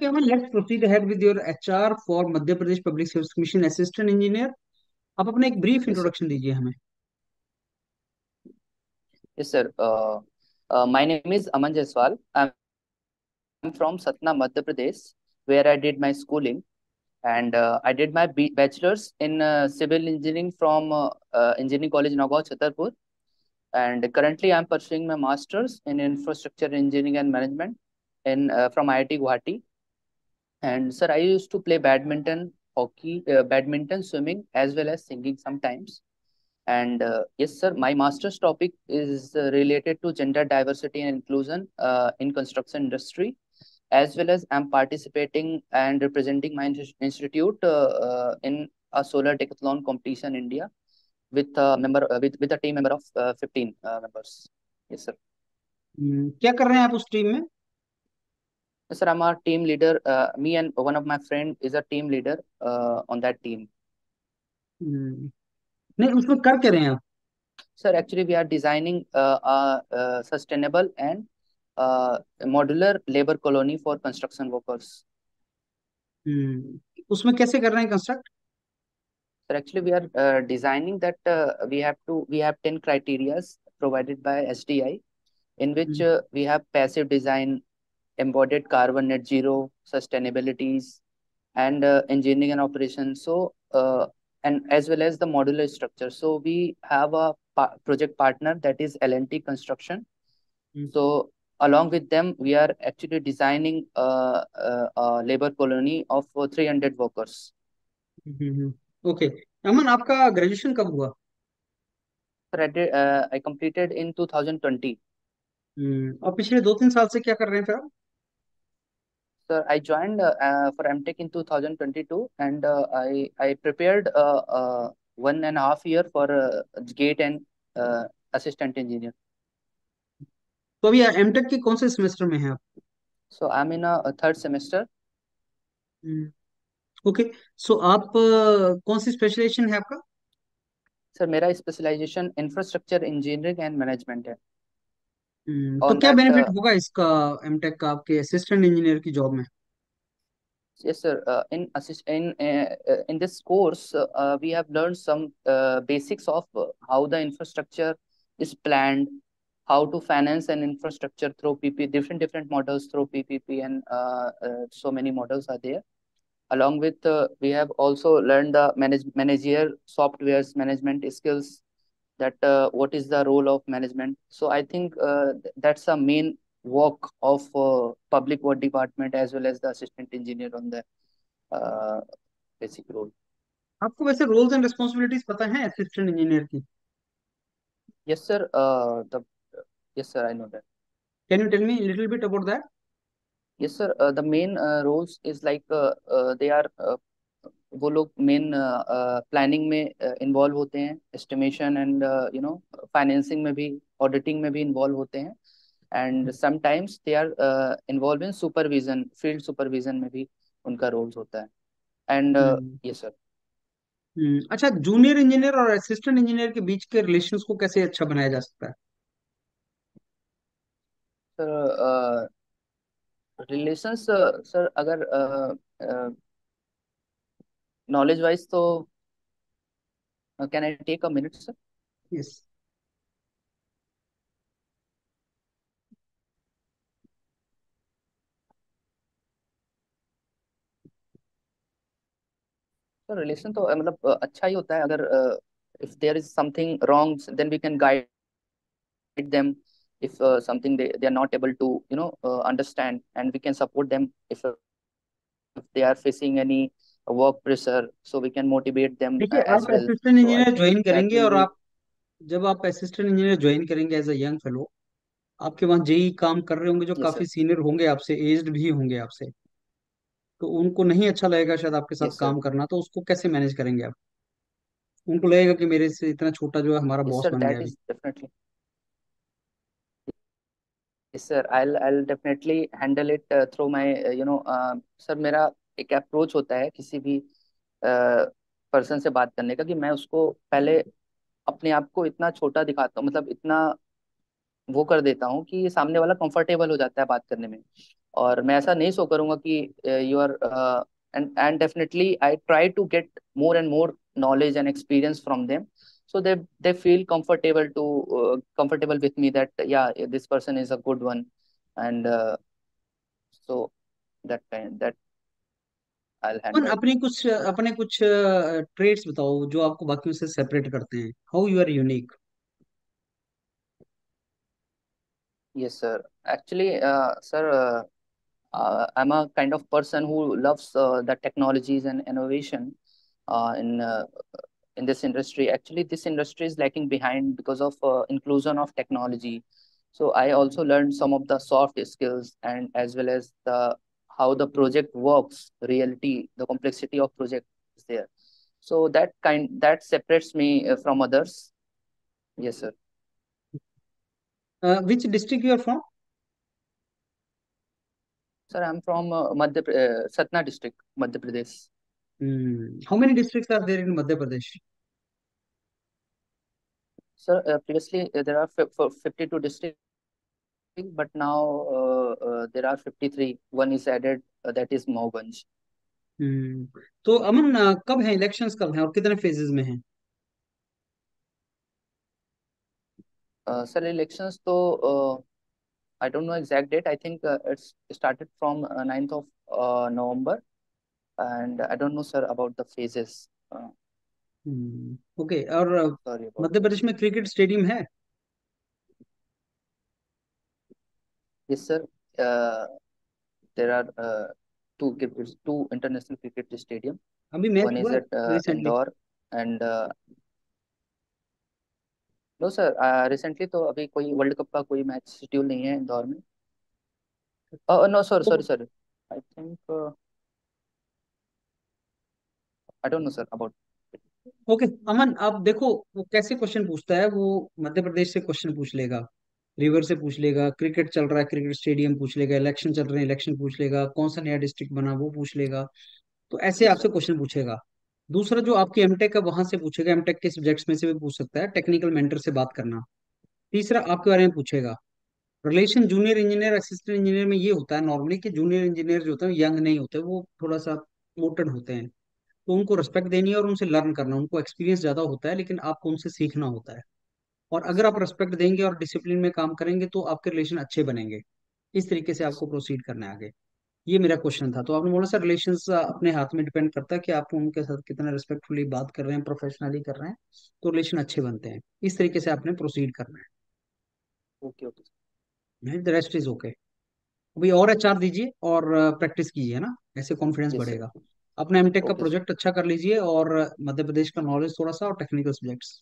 Okay, Aman, let's proceed ahead with your HR for Madhya Pradesh Public Service Commission Assistant Engineer. आप अपना एक brief. Introduction दीजिए हमें Yes, sir. Uh, uh, my name is Aman Jaiswal. I'm from Satna, Madhya Pradesh, where I did my schooling, and uh, I did my B bachelor's in uh, civil engineering from uh, uh, Engineering College, Nagaon, Chhatarpur. And currently, I'm pursuing my master's in infrastructure engineering and management in uh, from IIT Guwahati. And sir, I used to play badminton, hockey, uh, badminton, swimming, as well as singing sometimes. And uh, yes, sir, my master's topic is uh, related to gender diversity and inclusion uh, in construction industry, as well as I'm participating and representing my ins- institute uh, uh, in a solar decathlon competition in India with a member uh, with with a team member of uh, 15 uh, members. Yes, sir. हम्म, क्या कर रहे हैं आप उस team में Yes, sir, I'm a team leader. Uh, me and one of my friend is a team leader uh, on that team. Hmm, नहीं उसमें कर क्या रहे हैं आप uh, a, uh sustainable and uh, modular labor colony for construction workers. हम्म, उसमें कैसे कर रहे हैं construct we are uh, designing that uh, we have to we have 10 criterias provided by SDI, in which hmm. uh, we have passive design, embodied carbon net zero, sustainabilities, and uh, engineering and operations. So, uh, and as well as the modular structure. So we have a pa project partner that is L&T Construction. Mm -hmm. So along with them, we are actually designing a, a, a labor colony of uh, 300 workers. Okay Aman आपका graduation कब हुआ uh, I completed in 2020. हम्म, और पिछले दो तीन साल से क्या कर रहे हैं फिर आप Sir, I joined uh, uh, for MTech in 2022 and uh, I, I prepared uh, uh, one and a half year for uh, GATE and uh, assistant engineer. तो अभी एमटेक के कौन से सेमेस्टर में हैं आप So I'm in a, third semester. Okay so आप अ, कौन सी स्पेशलाइजेशन है आपका सर मेरा specialization infrastructure engineering and management है हम्म, तो on क्या that बेनिफिट uh, होगा इसका एमटेक का आपके असिस्टेंट इंजीनियर की जॉब में yes sir uh, in assist in uh, uh, in this course uh, uh, we have learned some uh, basics of uh, how the infrastructure is planned how to finance an infrastructure through PP different different models through PPP and uh, uh, so many models are there along with uh, we have also learned the manage managerial softwares management skills that uh, what is the role of management so i think uh, th- that's a main work of uh, public work department as well as the assistant engineer on the uh, basic role आपको वैसे roles and responsibilities पता है assistant engineer की yes sir uh, the yes sir i know that can you tell me little bit about that yes sir uh, the main uh, roles is like uh, uh, they are uh, वो लोग main planning में involve होते हैं estimation and you know financing में भी auditing में भी involve होते हैं। And sometimes they are involved in supervision field supervision में भी उनका रोल्स होता है। एंड यस सर अच्छा जूनियर इंजीनियर और असिस्टेंट इंजीनियर के बीच के रिलेशंस को कैसे अच्छा बनाया जा सकता है? सर रिलेशंस सर अगर नॉलेज वाइज तो can I take a minute sir yes sir relation तो uh, मतलब uh, अच्छा ही होता है अगर if there is something wrong then we can guide them if uh, something they, they are not able to you know uh, understand and we can support them if, uh, if they are facing any work pressure so we can motivate them देखिए आप assistant engineer join करेंगे और आप जब आप assistant engineer join करेंगे as a young fellow आपके वहाँ जेई काम कर रहे होंगे जो काफ़ी सीनियर होंगे आपसे एज्ड भी होंगे आपसे। तो उनको नहीं अच्छा लगेगा शायद आपके साथ काम करना तो उसको कैसे मैनेज करेंगे आप? उनको लगेगा कि मेरे से इतना छोटा जो है हमारा बॉस बन गया definitely. Yes sir i'll i'll definitely handle it uh, through my uh, you know uh, sir मेरा एक अप्रोच होता है किसी भी पर्सन से बात करने का कि मैं उसको पहले अपने आप को इतना छोटा दिखाता हूँ मतलब इतना वो कर देता हूँ कि ये सामने वाला कंफर्टेबल हो जाता है बात करने में। और मैं ऐसा नहीं सो करूँगा कि you are and definitely I try to get more and more knowledge and experience from them so they they feel comfortable to comfortable with me that या this person is a good one and so that that upon handle अपनी कुछ अपने कुछ trades बताओ जो आपको बाकियों से सेपरेट करते हैं how you are unique yes sir actually uh, sir uh, uh, i'm a kind of person who loves uh, the technologies and innovation uh, in uh, in this industry. Actually, this industry is lagging behind because of uh, inclusion of technology. So I also learned some of the soft skills and as well as the how the project works, reality, the complexity of project is there. So that kind that separates me uh, from others. Yes, sir. Uh, which district you are from? Sir, I'm from uh, Madhya, uh, Satna district, Madhya Pradesh. Hmm. How many districts are there in Madhya Pradesh? Sir, uh, previously uh, there are 52 districts, but now uh, uh, there are 53. One is added, uh, that is Mauganj. Hmm तो अमन अ, कब है elections कब हैं और कितने phases में हैं Uh, sir, elections तो uh, I don't know exact date. I think uh, it's started from uh, 9th of uh, November, and I don't know, sir, about the phases. Uh, hmm okay और अ, मध्य. प्रदेश में cricket stadium है Yes, sir. Uh, there are uh, two cricket, two international cricket stadium. अभी match One is हुआ at uh, recently Indore, and uh, no sir recently तो अभी कोई world cup का कोई मैच शेड्यूल नहीं है इंदौर में। No sir sorry sir I think I don't know sir about okay Aman आप देखो वो कैसे क्वेश्चन पूछता है वो मध्य प्रदेश से क्वेश्चन पूछ लेगा। रिवर से पूछ लेगा क्रिकेट चल रहा है क्रिकेट स्टेडियम पूछ लेगा इलेक्शन चल रहे हैं इलेक्शन पूछ लेगा, कौन सा नया डिस्ट्रिक्ट बना वो पूछ लेगा। तो ऐसे आपसे क्वेश्चन पूछेगा। दूसरा जो आपकी एमटेक है, वहाँ से पूछेगा एमटेक के सब्जेक्ट्स में से भी पूछ सकता है टेक्निकल मेंटर से बात करना। तीसरा आपके बारे में पूछेगा relation junior engineer assistant engineer में ये होता है नॉर्मली कि जूनियर इंजीनियर जो होते हैं यंग नहीं होते, वो थोड़ा सा मोटेड होते हैं। तो उनको रिस्पेक्ट देनी है और उनसे लर्न करना, उनको एक्सपीरियंस ज़्यादा होता है, लेकिन आपको उनसे सीखना होता है। और अगर आप रेस्पेक्ट देंगे और डिसिप्लिन में काम करेंगे तो आपके रिलेशन अच्छे बनेंगे। इस तरीके से आपको प्रोसीड करना है आगे। ये मेरा क्वेश्चन था। तो आपने बोला सर रिलेशंस अपने हाथ में डिपेंड करता है कि आप उनके साथ कितना रिस्पेक्टफुली बात कर रहे हैं प्रोफेशनली कर रहे हैं तो रिलेशन अच्छे बनते हैं। इस तरीके से आपने प्रोसीड करना है। Okay okay the rest is okay अभी और एचआर दीजिए और प्रैक्टिस कीजिए ना? ऐसे कॉन्फिडेंस बढ़ेगा। अपना एमटेक का प्रोजेक्ट अच्छा कर लीजिए और मध्य प्रदेश का नॉलेज थोड़ा सा और टेक्निकल सब्जेक्ट्स